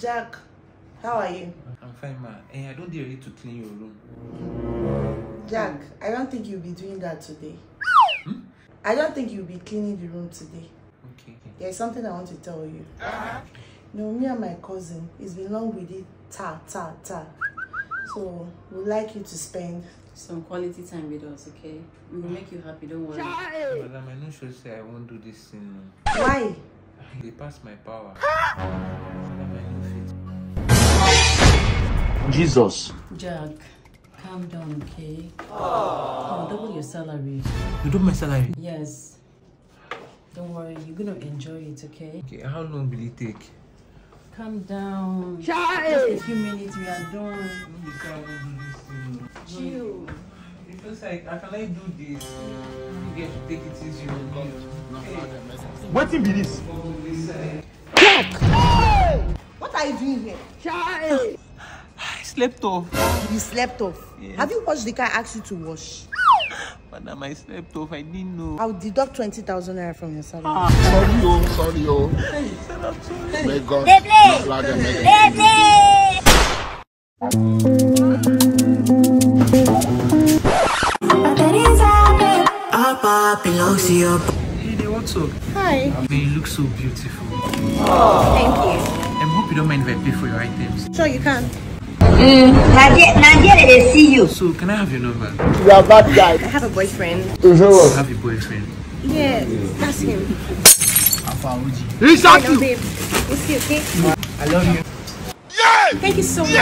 Jack, how are you? I'm fine, ma. Hey, I don't dare to clean your room. Jack, I don't think you'll be doing that today. Hmm? I don't think you'll be cleaning the room today. Okay. okay. There's something I want to tell you. No, me and my cousin, it's been long we did ta ta ta. So we'd like you to spend Some quality time with us, okay? We will make you happy, don't worry. Madam, I know sure say I won't do this thing. why? They pass my power. Madam, I know fit. Jesus. Jack, calm down, okay? Ah. I'll double your salary. You do my salary. Yes. Don't worry, you're gonna enjoy it, okay? Okay, how long will it take? Calm down. Just a few minutes, we are done. You can't do this thing. Chill. It feels like I can I do this? You get to take it easy on me. Wetin be this? What are you doing here? Ah, I slept off. You slept off. Yes. Have you washed the car I asked you to wash? Madam, I slept off. I didn't know. I'll deduct 20,000 naira from your salary. Sorry, oh, sorry, oh. Hey, May God not allow them make it. Hey, there, what's up? Hi. Man, you look so beautiful. Oh. Thank you. I hope you don't mind if I pay for your items. Sure, you can. Mm, Nigeria they see you. So, can I have your number? You are bad guy. I have a boyfriend. You have a boyfriend. Yeah, that's him. He shot Hello, you. babe. It's you, okay? I love you. Yeah! Thank you so much.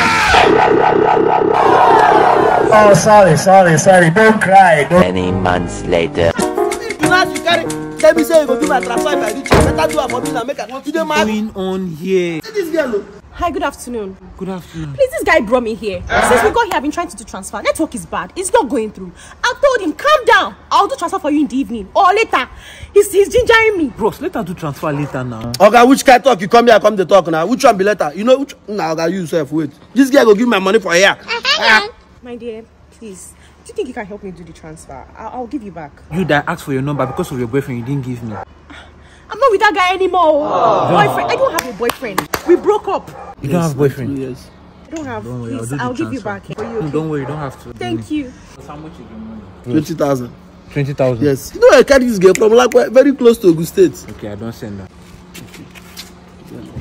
Oh, sorry, sorry, sorry. Don't cry. Don't Many months later. You ask carry tell me say you go do my transfer if i reach you better do am for me na make i you dey mad going on here? see this girl o. Hi, good afternoon. Good afternoon. Please, this guy brought me here. Eh? Since we got here, I've been trying to do transfer. Network is bad. It's not going through. I told him, calm down. I'll do transfer for you in the evening or later. He's, he's gingering me. Bros, let her do transfer later now. Okay, which kind talk you come here come dey talk now. which one be later? you know which na oga you sef wait this guy go give me my money for here. Uh-huh, ah. My dear, please. Do you think you can help me do the transfer? I'll, I'll give you back. You that asked for your number because of your boyfriend, you didn't give me. Ah, I'm not with that guy anymore. Ah. Boyfriend. I don't have a boyfriend. We broke up. You don't have boyfriend. yes. I don't have. Don't worry, I'll please, do I'll give you back. For you, No, okay? don't worry, you don't have to. Thank you. How much is your money? twenty thousand. 20,000. yes you know i carry this girl from lakwa very close to ogun state. Okay, I don't send that.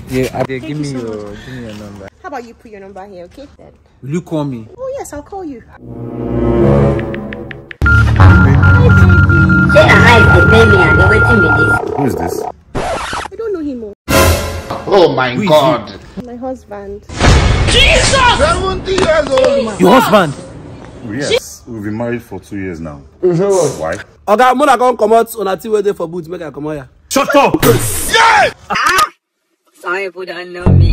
Yeah, I, give you me so your give me your number. How about you put your number here, okay? Then. Will you call me? Oh, yes, I'll call you. Say and this. Who is this? I don't know him. oh. Oh my Who is God. My husband. 70 years old. Your husband? Yes, we've been married for two years now. Why? oga muna come comot una thing wey dey for boot make i comot here. Shut up! Some people don't know me.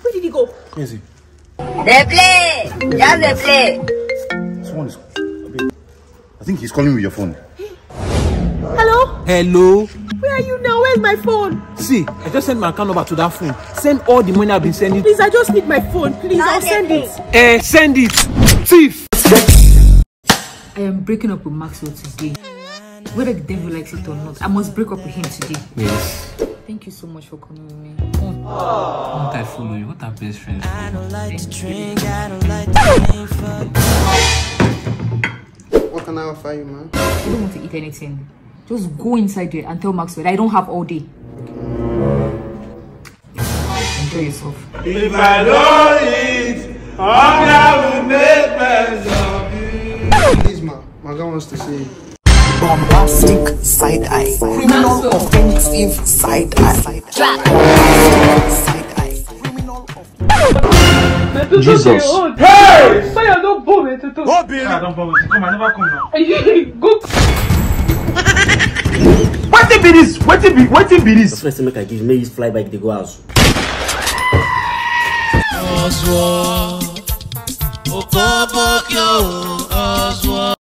Where did he go? Easy. They play. Just they play. Think he's calling with your phone. Hello? Hello? Where are you now? Where's my phone? See, I just sent my account number to that phone. Send all the money I've been sending. Please, I just need my phone. Please, I'll send it. Eh, send it. Thief! I am breaking up with Maxwell today. Whether the devil likes it or not, I must break up with him today. Yes. Thank you so much for coming with me. Won't I follow you? What are best friends? what can i offer you man. I don't want to eat anything. Just go inside there and tell Maxwell I don't have all day. Enjoy yourself. please ma my guy wants to see you. bombastic side eye, criminal offensive side eye, side eye, criminal Jesus. Wetin be this? Wetin be wetin be this? First make I give me use fly bike dey go house. Oswald, Oswald.